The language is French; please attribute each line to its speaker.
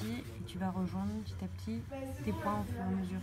Speaker 1: et tu vas rejoindre petit à petit tes points au fur et à mesure.